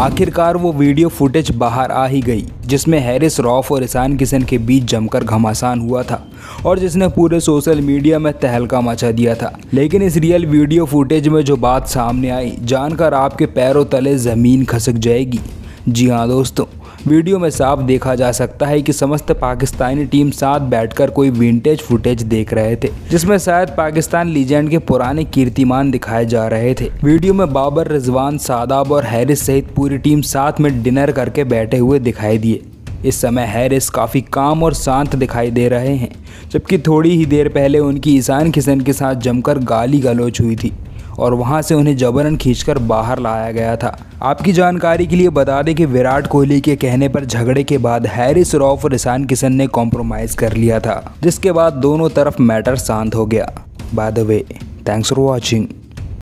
आखिरकार वो video footage बाहर आ ही गई, जिसमें हैरिस रॉफ और ईशान किशन के बीच जमकर घमासान हुआ था और जिसने पूरे सोशल मीडिया में तहलका मचा दिया था। लेकिन इस रियल वीडियो फुटेज में जो बात सामने आई, जानकर आपके पैरों तले ज़मीन खसक जाएगी। जी हाँ दोस्तों, वीडियो में साफ़ देखा जा सकता है कि समस्त पाकिस्तानी टीम साथ बैठकर कोई विंटेज फुटेज देख रहे थे, जिसमें शायद पाकिस्तान लीजेंड के पुराने कीर्तिमान दिखाए जा रहे थे। वीडियो में बाबर, रिजवान, सादाब और हैरिस सहित पूरी टीम साथ में डिनर करके बैठे हुए दिखाई दिए। इस समय हैरिस काफ़ी काम और शांत दिखाई दे रहे हैं, जबकि थोड़ी ही देर पहले उनकी ईशान किशन के साथ जमकर गाली गलोच हुई थी। और वहाँ से उन्हें जबरन खींचकर बाहर लाया गया था। आपकी जानकारी के लिए बता दें कि विराट कोहली के कहने पर झगड़े के बाद हैरिस रॉफ और ईशान किशन ने कॉम्प्रोमाइज़ कर लिया था, जिसके बाद दोनों तरफ़ मैटर शांत हो गया। By the way thanks for watching